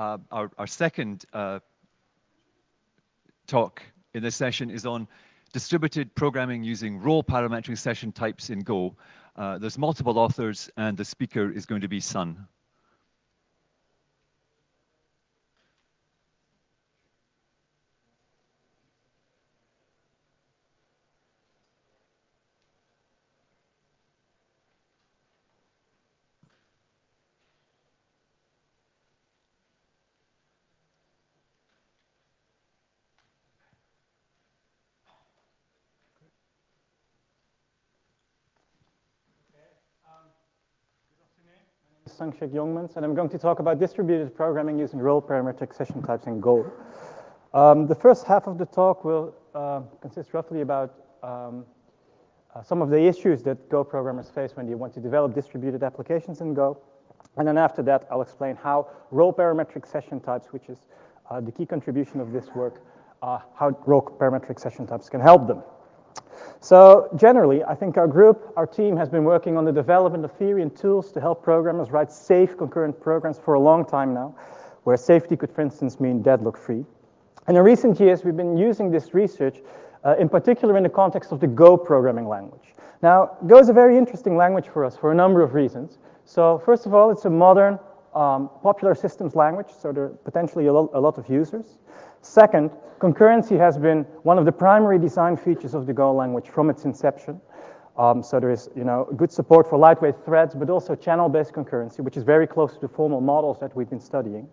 uh, our, our second uh, talk in this session is on distributed programming using role parametric session types in Go. Uh, there's multiple authors, and the speaker is going to be Sun. Sung-Shik Jongmans, and I'm going to talk about distributed programming using role parametric session types in Go. Um, the first half of the talk will uh, consist roughly about um, uh, some of the issues that Go programmers face when they want to develop distributed applications in Go. And then after that, I'll explain how role parametric session types, which is uh, the key contribution of this work, uh, how role parametric session types can help them. So generally, I think our group, our team has been working on the development of theory and tools to help programmers write safe concurrent programs for a long time now, where safety could, for instance, mean deadlock free. And in recent years, we've been using this research uh, in particular in the context of the Go programming language. Now, Go is a very interesting language for us for a number of reasons. So first of all, it's a modern, um, popular systems language, so there are potentially a lot, a lot of users. Second, concurrency has been one of the primary design features of the Go language from its inception. Um, so there is, you know, good support for lightweight threads, but also channel-based concurrency, which is very close to the formal models that we've been studying.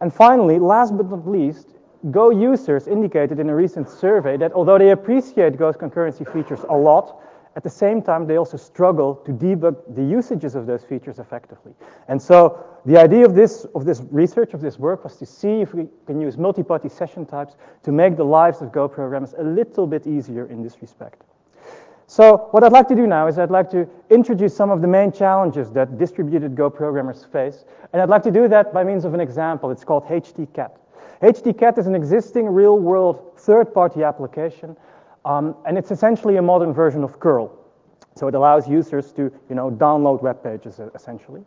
And finally, last but not least, Go users indicated in a recent survey that although they appreciate Go's concurrency features a lot, at the same time, they also struggle to debug the usages of those features effectively. And so the idea of this, of this research, of this work, was to see if we can use multi-party session types to make the lives of Go programmers a little bit easier in this respect. So what I'd like to do now is I'd like to introduce some of the main challenges that distributed Go programmers face. And I'd like to do that by means of an example. It's called HTCat. HTCat is an existing real-world third-party application um, and it's essentially a modern version of curl. So it allows users to you know, download web pages, essentially.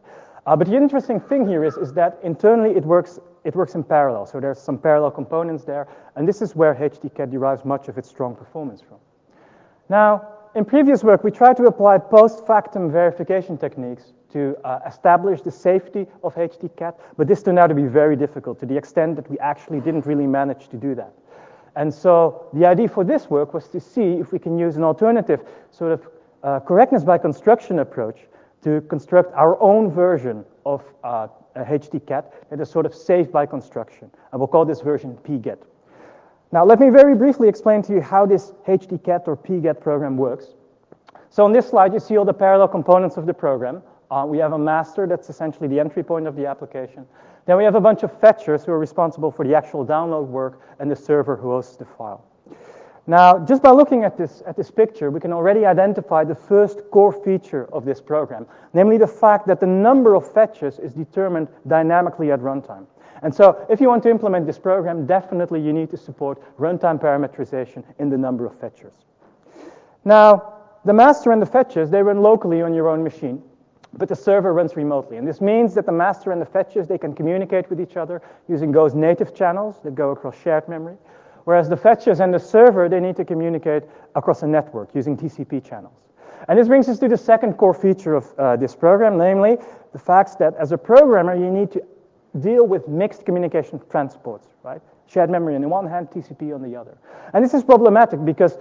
Uh, but the interesting thing here is, is that internally it works, it works in parallel. So there's some parallel components there, and this is where HTCat derives much of its strong performance from. Now, in previous work, we tried to apply post-factum verification techniques to uh, establish the safety of HTCat, but this turned out to be very difficult to the extent that we actually didn't really manage to do that. And so the idea for this work was to see if we can use an alternative sort of uh, correctness by construction approach to construct our own version of uh, a HTCat that is sort of safe by construction. And we'll call this version pget. Now, let me very briefly explain to you how this HTCat or pget program works. So on this slide, you see all the parallel components of the program. Uh, we have a master, that's essentially the entry point of the application. Then we have a bunch of fetchers who are responsible for the actual download work and the server who hosts the file. Now, just by looking at this, at this picture, we can already identify the first core feature of this program, namely the fact that the number of fetches is determined dynamically at runtime. And so, if you want to implement this program, definitely you need to support runtime parameterization in the number of fetchers. Now, the master and the fetches, they run locally on your own machine but the server runs remotely. And this means that the master and the fetches, they can communicate with each other using Go's native channels that go across shared memory. Whereas the fetches and the server, they need to communicate across a network using TCP channels. And this brings us to the second core feature of uh, this program, namely the fact that as a programmer, you need to deal with mixed communication transports, right? Shared memory on the one hand, TCP on the other. And this is problematic because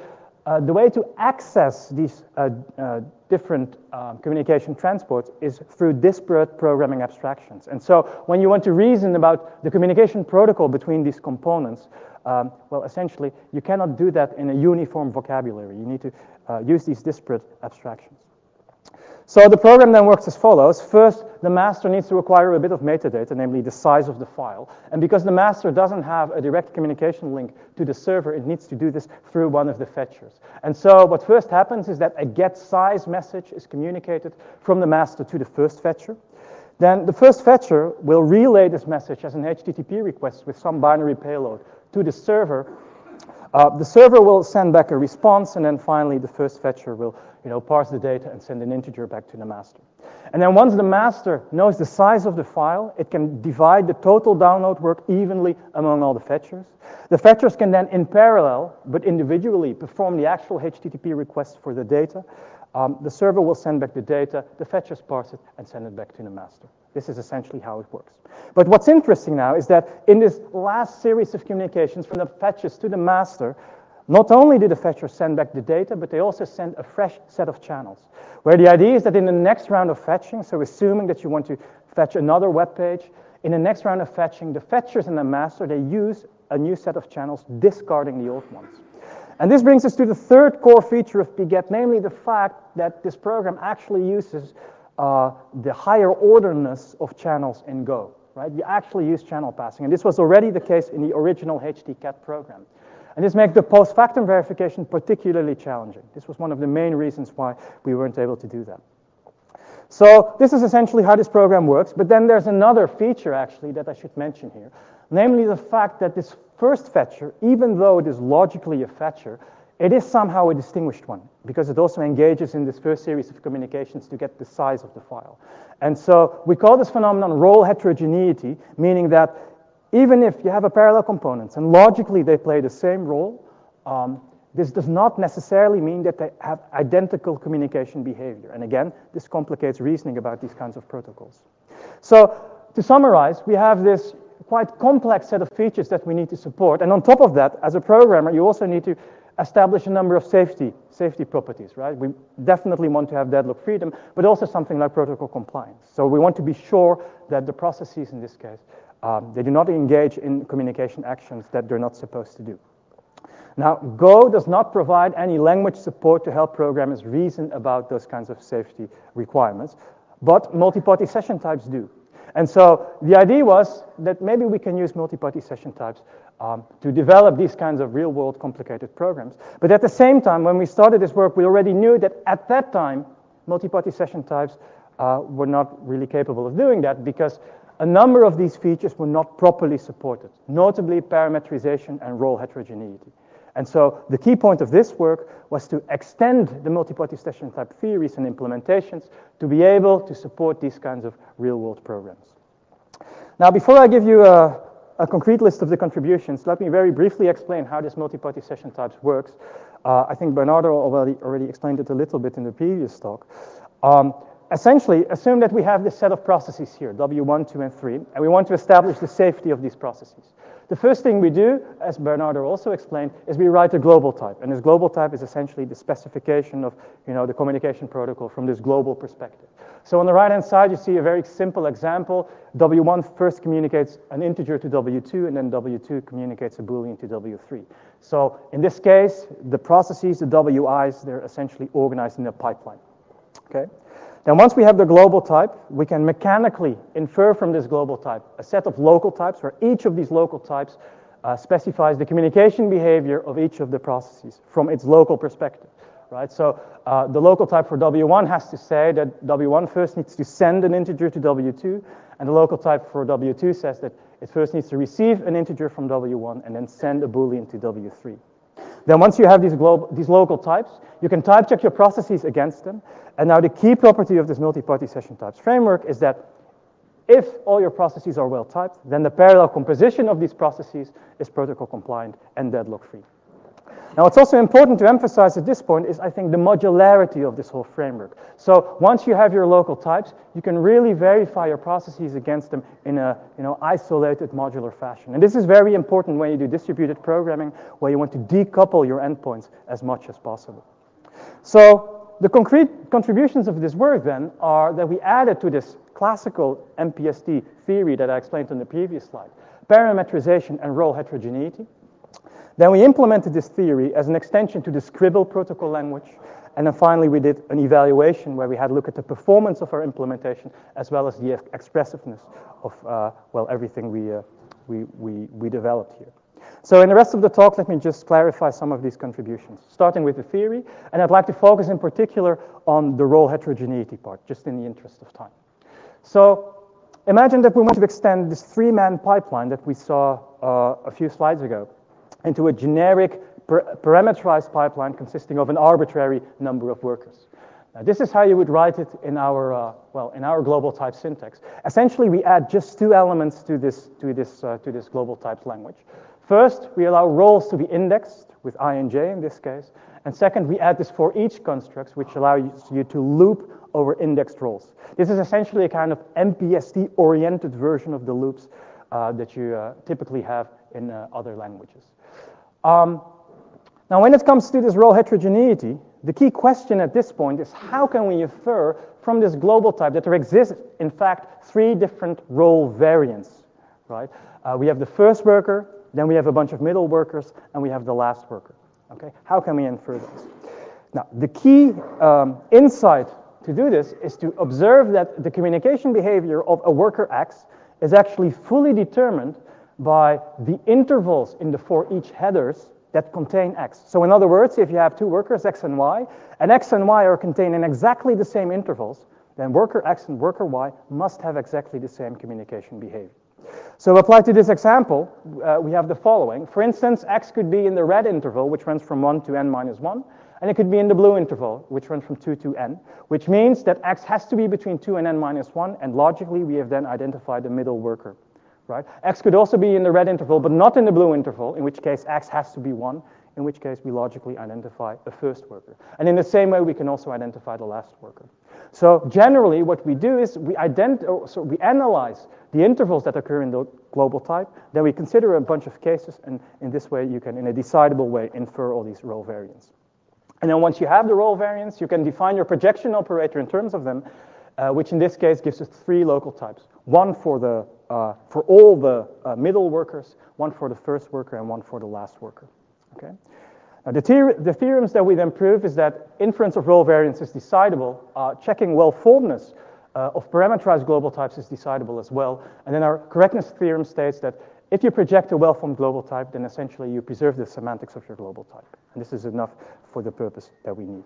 uh, the way to access these uh, uh, different um, communication transports is through disparate programming abstractions. And so when you want to reason about the communication protocol between these components, um, well, essentially, you cannot do that in a uniform vocabulary. You need to uh, use these disparate abstractions. So the program then works as follows. First, the master needs to acquire a bit of metadata, namely the size of the file. And because the master doesn't have a direct communication link to the server, it needs to do this through one of the fetchers. And so what first happens is that a get size message is communicated from the master to the first fetcher. Then the first fetcher will relay this message as an HTTP request with some binary payload to the server. Uh, the server will send back a response, and then finally the first fetcher will you know, parse the data and send an integer back to the master. And then once the master knows the size of the file, it can divide the total download work evenly among all the fetchers. The fetchers can then, in parallel, but individually, perform the actual HTTP request for the data. Um, the server will send back the data, the fetchers parse it, and send it back to the master. This is essentially how it works. But what's interesting now is that in this last series of communications from the fetchers to the master, not only do the fetchers send back the data, but they also send a fresh set of channels. Where the idea is that in the next round of fetching, so assuming that you want to fetch another web page, in the next round of fetching, the fetchers and the master, they use a new set of channels, discarding the old ones. And this brings us to the third core feature of pget, namely the fact that this program actually uses uh, the higher orderness of channels in Go. Right? You actually use channel passing, and this was already the case in the original HTCAT program. And this makes the post factum verification particularly challenging. This was one of the main reasons why we weren't able to do that. So this is essentially how this program works, but then there's another feature actually that I should mention here, namely the fact that this first fetcher, even though it is logically a fetcher, it is somehow a distinguished one because it also engages in this first series of communications to get the size of the file. And so we call this phenomenon role heterogeneity, meaning that even if you have a parallel components and logically they play the same role, um, this does not necessarily mean that they have identical communication behavior. And again, this complicates reasoning about these kinds of protocols. So to summarize, we have this quite complex set of features that we need to support. And on top of that, as a programmer, you also need to establish a number of safety, safety properties, right? We definitely want to have deadlock freedom, but also something like protocol compliance. So we want to be sure that the processes in this case um, they do not engage in communication actions that they're not supposed to do. Now, Go does not provide any language support to help programmers reason about those kinds of safety requirements, but multi-party session types do. And so the idea was that maybe we can use multi-party session types um, to develop these kinds of real-world complicated programs. But at the same time, when we started this work, we already knew that at that time, multi-party session types uh, were not really capable of doing that because a number of these features were not properly supported, notably parametrization and role heterogeneity. And so the key point of this work was to extend the multi-party session type theories and implementations to be able to support these kinds of real-world programs. Now, before I give you a, a, concrete list of the contributions, let me very briefly explain how this multi-party session types works. Uh, I think Bernardo already, already explained it a little bit in the previous talk. Um, essentially, assume that we have this set of processes here, W1, 2, and 3, and we want to establish the safety of these processes. The first thing we do, as Bernardo also explained, is we write a global type. And this global type is essentially the specification of you know, the communication protocol from this global perspective. So on the right-hand side, you see a very simple example. W1 first communicates an integer to W2, and then W2 communicates a Boolean to W3. So in this case, the processes, the WIs, they're essentially organized in a pipeline. Okay? Then once we have the global type, we can mechanically infer from this global type a set of local types where each of these local types uh, specifies the communication behavior of each of the processes from its local perspective. Right? So uh, the local type for W1 has to say that W1 first needs to send an integer to W2, and the local type for W2 says that it first needs to receive an integer from W1 and then send a Boolean to W3. Then once you have these, global, these local types, you can type check your processes against them. And now the key property of this multi-party session types framework is that if all your processes are well typed, then the parallel composition of these processes is protocol compliant and deadlock free. Now, what's also important to emphasize at this point is, I think, the modularity of this whole framework. So once you have your local types, you can really verify your processes against them in a you know, isolated modular fashion. And this is very important when you do distributed programming, where you want to decouple your endpoints as much as possible. So the concrete contributions of this work then are that we added to this classical MPST theory that I explained on the previous slide, parametrization and role heterogeneity. Then we implemented this theory as an extension to the Scribble protocol language. And then finally, we did an evaluation where we had a look at the performance of our implementation as well as the expressiveness of, uh, well, everything we, uh, we, we, we developed here. So in the rest of the talk, let me just clarify some of these contributions, starting with the theory. And I'd like to focus in particular on the role heterogeneity part, just in the interest of time. So imagine that we want to extend this three-man pipeline that we saw uh, a few slides ago into a generic parameterized pipeline consisting of an arbitrary number of workers. Now, this is how you would write it in our, uh, well, in our global type syntax. Essentially, we add just two elements to this, to this, uh, to this global types language. First, we allow roles to be indexed with i and j in this case. And second, we add this for each constructs, which allows you to loop over indexed roles. This is essentially a kind of MPST-oriented version of the loops uh, that you uh, typically have in uh, other languages. Um, now, when it comes to this role heterogeneity, the key question at this point is how can we infer from this global type that there exist, in fact, three different role variants, right? Uh, we have the first worker, then we have a bunch of middle workers, and we have the last worker. Okay, how can we infer this? Now, the key um, insight to do this is to observe that the communication behavior of a worker X is actually fully determined by the intervals in the for each headers that contain X. So in other words, if you have two workers, X and Y, and X and Y are contained in exactly the same intervals, then worker X and worker Y must have exactly the same communication behavior. So applied to this example, uh, we have the following. For instance, X could be in the red interval, which runs from 1 to n minus 1, and it could be in the blue interval, which runs from 2 to n, which means that X has to be between 2 and n minus 1, and logically we have then identified the middle worker right? X could also be in the red interval, but not in the blue interval, in which case X has to be 1, in which case we logically identify the first worker. And in the same way, we can also identify the last worker. So generally, what we do is we, ident- so we analyze the intervals that occur in the global type, then we consider a bunch of cases, and in this way, you can, in a decidable way, infer all these role variants. And then once you have the role variants, you can define your projection operator in terms of them, uh, which in this case gives us three local types. One for the uh, for all the uh, middle workers, one for the first worker and one for the last worker. Okay? Now the, the theorems that we then prove is that inference of role variants is decidable. Uh, checking well-formedness uh, of parameterized global types is decidable as well. And then our correctness theorem states that if you project a well-formed global type, then essentially you preserve the semantics of your global type. And this is enough for the purpose that we need.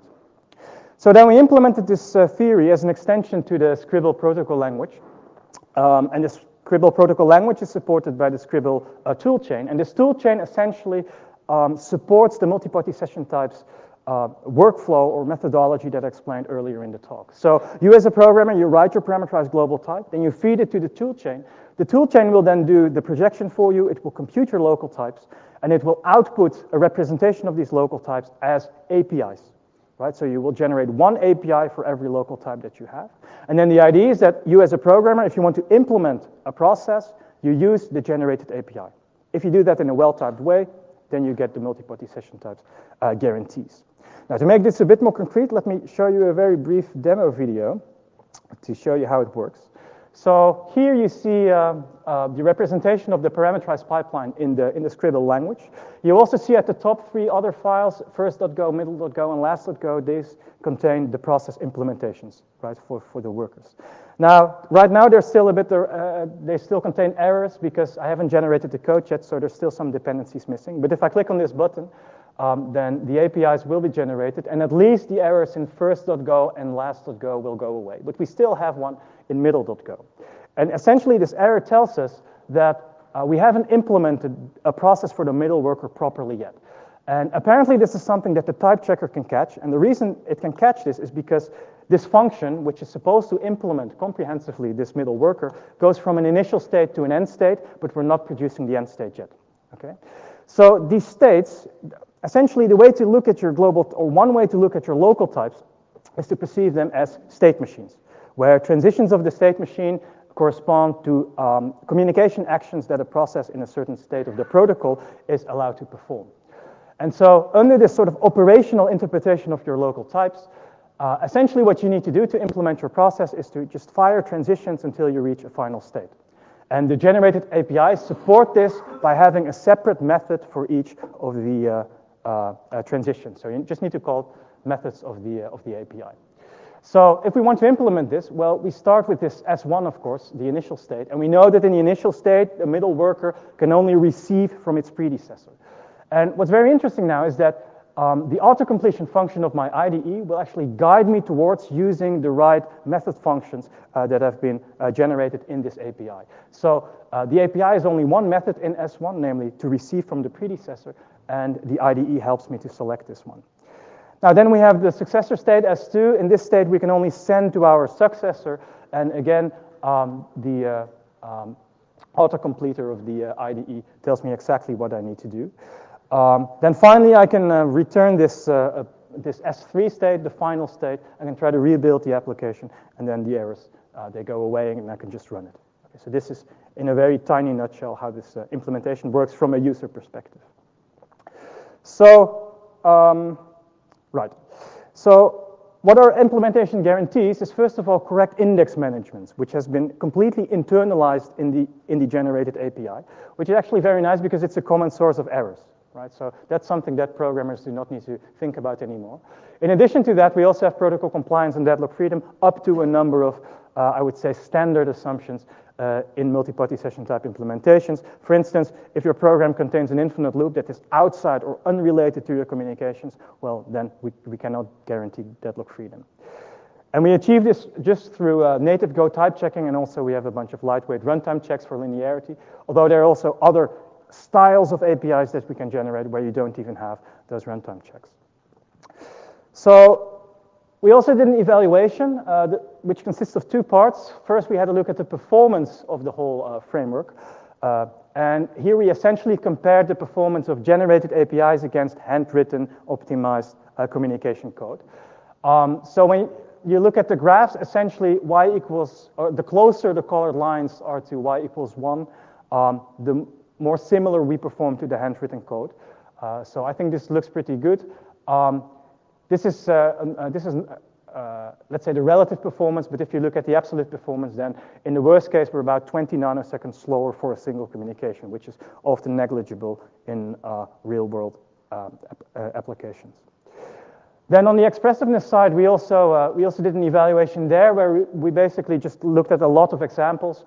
So then we implemented this uh, theory as an extension to the Scribble protocol language. Um, and this Scribble protocol language is supported by the Scribble uh, toolchain, and this toolchain essentially um, supports the multi-party session types uh, workflow or methodology that I explained earlier in the talk. So you as a programmer, you write your parameterized global type, then you feed it to the toolchain. The toolchain will then do the projection for you, it will compute your local types, and it will output a representation of these local types as APIs right? So you will generate one API for every local type that you have. And then the idea is that you as a programmer, if you want to implement a process, you use the generated API. If you do that in a well-typed way, then you get the multi-party session types uh, guarantees. Now to make this a bit more concrete, let me show you a very brief demo video to show you how it works. So here you see uh, uh, the representation of the parameterized pipeline in the, in the Scribble language. You also see at the top three other files, first.go, middle.go, and last.go, these contain the process implementations, right, for, for the workers. Now, right now they're still a bit, uh, they still contain errors because I haven't generated the code yet, so there's still some dependencies missing. But if I click on this button, um, then the APIs will be generated, and at least the errors in first.go and last.go will go away. But we still have one in middle.go. And essentially, this error tells us that uh, we haven't implemented a process for the middle worker properly yet. And apparently, this is something that the type checker can catch. And the reason it can catch this is because this function, which is supposed to implement comprehensively this middle worker, goes from an initial state to an end state, but we're not producing the end state yet. Okay? So these states, essentially, the way to look at your global, or one way to look at your local types, is to perceive them as state machines where transitions of the state machine correspond to um, communication actions that a process in a certain state of the protocol is allowed to perform. And so, under this sort of operational interpretation of your local types, uh, essentially what you need to do to implement your process is to just fire transitions until you reach a final state. And the generated APIs support this by having a separate method for each of the uh, uh, uh transitions. So you just need to call methods of the, uh, of the API. So if we want to implement this, well, we start with this S1, of course, the initial state. And we know that in the initial state, the middle worker can only receive from its predecessor. And what's very interesting now is that um, the auto-completion function of my IDE will actually guide me towards using the right method functions uh, that have been uh, generated in this API. So uh, the API is only one method in S1, namely to receive from the predecessor, and the IDE helps me to select this one. Now then we have the successor state S2. In this state, we can only send to our successor. And again, um, the uh, um, autocompleter of the uh, IDE tells me exactly what I need to do. Um, then finally, I can uh, return this, uh, uh, this S3 state, the final state. I can try to rebuild the application, and then the errors, uh, they go away, and I can just run it. Okay, so this is, in a very tiny nutshell, how this implementation works from a user perspective. So, um, right. So what our implementation guarantees is, first of all, correct index management, which has been completely internalized in the, in the generated API, which is actually very nice because it's a common source of errors. Right? So that's something that programmers do not need to think about anymore. In addition to that, we also have protocol compliance and deadlock freedom up to a number of, I would say, standard assumptions uh, in multi-party session type implementations. For instance, if your program contains an infinite loop that is outside or unrelated to your communications, well, then we, we cannot guarantee deadlock freedom. And we achieve this just through uh, native Go type checking, and also we have a bunch of lightweight runtime checks for linearity, although there are also other styles of APIs that we can generate where you don't even have those runtime checks. So we also did an evaluation, uh, which consists of two parts. First, we had a look at the performance of the whole uh, framework. Uh, and here we essentially compared the performance of generated APIs against handwritten, optimized uh, communication code. Um, so when you look at the graphs, essentially y equals, or the closer the colored lines are to y equals 1, um, the more similar we perform to the handwritten code. Uh, so I think this looks pretty good. Um, this is, uh, uh, this is uh, let's say, the relative performance, but if you look at the absolute performance, then in the worst case, we're about 20 nanoseconds slower for a single communication, which is often negligible in uh, real world uh, uh, applications. Then on the expressiveness side, we also, we also did an evaluation there where we basically just looked at a lot of examples.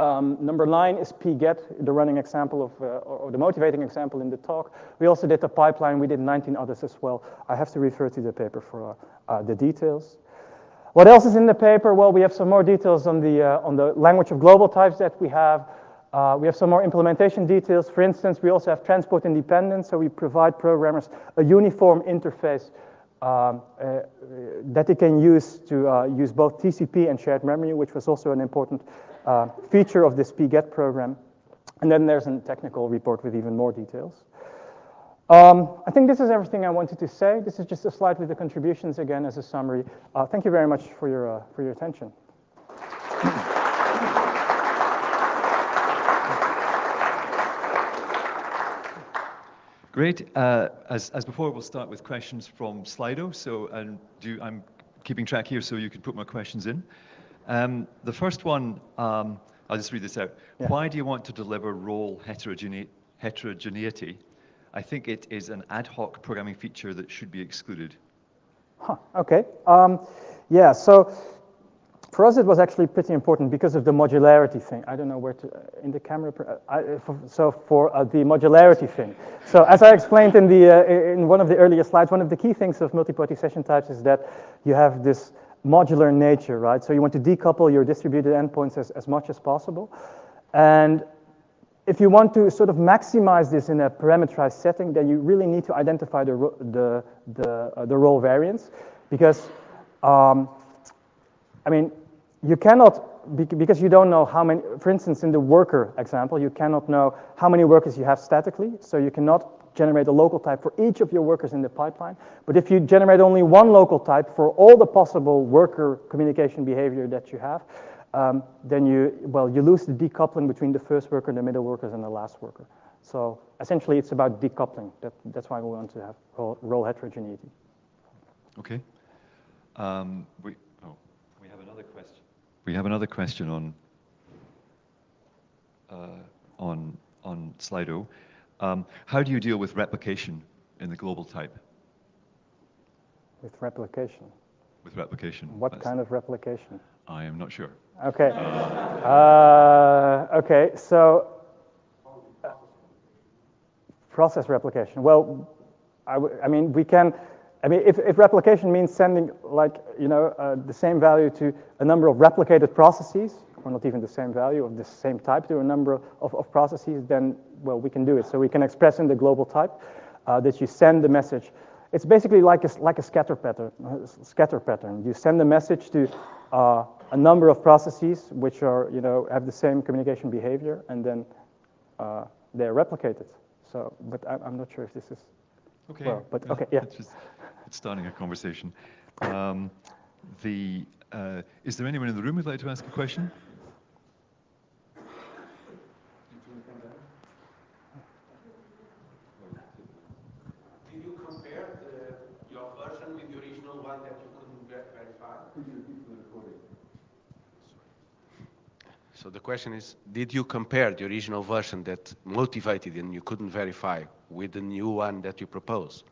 Um, number nine is pget, the running example of, uh, or the motivating example in the talk. We also did a pipeline. We did 19 others as well. I have to refer to the paper for uh, uh, the details. What else is in the paper? Well, we have some more details on the, uh, on the language of global types that we have. Uh, we have some more implementation details. For instance, we also have transport independence, so we provide programmers a uniform interface um, uh, that they can use to uh, use both TCP and shared memory, which was also an important uh, feature of this pget program. And then there's a technical report with even more details. Um, I think this is everything I wanted to say. This is just a slide with the contributions again as a summary. Uh, thank you very much for your, uh, for your attention. Great. Uh, as, as before, we'll start with questions from Slido. So and do, I'm keeping track here so you can put more questions in. Um, the first one, um, I'll just read this out. Yeah. Why do you want to deliver role heterogene heterogeneity? I think it is an ad hoc programming feature that should be excluded. Huh, okay. Um, yeah, so for us it was actually pretty important because of the modularity thing. I don't know where to, uh, in the camera, uh, I, for, so for uh, the modularity thing. So as I explained in, the, uh, in one of the earlier slides, one of the key things of multi-party session types is that you have this modular nature, right? So you want to decouple your distributed endpoints as, as much as possible. And if you want to sort of maximize this in a parameterized setting, then you really need to identify the, the, the, uh, the role variants because, um, I mean, you cannot, because you don't know how many, for instance, in the worker example, you cannot know how many workers you have statically, so you cannot generate a local type for each of your workers in the pipeline. But if you generate only one local type for all the possible worker communication behavior that you have, um, then you, well, you lose the decoupling between the first worker, the middle workers, and the last worker. So essentially, it's about decoupling. That, that's why we want to have role, heterogeneity. Okay. Um, we, oh, we have another question. We have another question on uh, on on Slido. Um, how do you deal with replication in the global type? With replication? With replication. What That's, kind of replication? I am not sure. Okay. Uh, okay, so uh, process replication. Well, I, I mean, we can. I mean, if, if replication means sending like you know uh, the same value to a number of replicated processes, or not even the same value of the same type to a number of, of processes, then, well, we can do it. So we can express in the global type uh, that you send the message it's basically like a, like a scatter pattern. Uh, scatter pattern. You send a message to uh, a number of processes which are, you know, have the same communication behavior, and then uh, they're replicated. So, but I, am not sure if this is okay. Well, but okay, yeah. It's, just, it's starting a conversation. Um, the uh, is there anyone in the room who'd like to ask a question? So the question is, did you compare the original version that motivated and you couldn't verify with the new one that you propose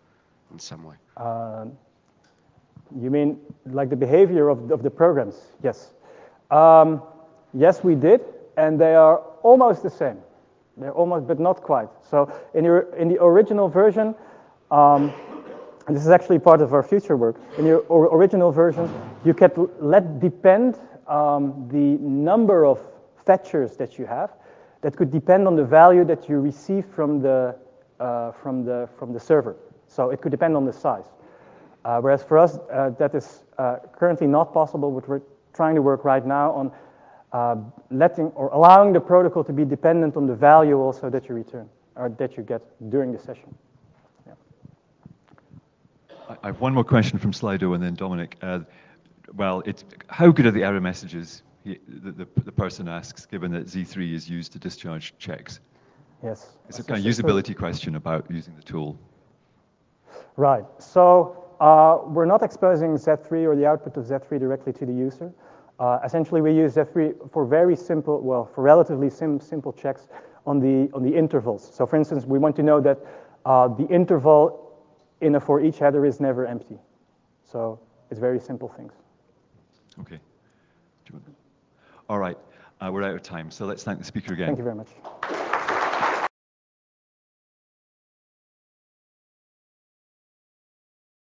in some way? Uh, you mean like the behavior of, of the programs? Yes. Um, yes, we did, and they are almost the same. They're almost, but not quite. So in, your, in the original version, um, and this is actually part of our future work, in your original version, you can let depend um, the number of fetchers that you have that could depend on the value that you receive from the, uh, from the, from the server. So it could depend on the size. Uh, whereas for us, uh, that is uh, currently not possible, but we're trying to work right now on uh, letting or allowing the protocol to be dependent on the value also that you return or that you get during the session. Yeah. I have one more question from Slido and then Dominic. Uh, well, it's, how good are the error messages he, the, the, the, person asks, given that Z3 is used to discharge checks? Yes. It's a kind of usability question about using the tool. Right. So uh, we're not exposing Z3 or the output of Z3 directly to the user. Uh, essentially, we use Z3 for very simple, well, for relatively sim simple checks on the, on the intervals. So for instance, we want to know that uh, the interval in a for each header is never empty. So it's very simple things. Okay. All right, uh, we're out of time, so let's thank the speaker again. Thank you very much.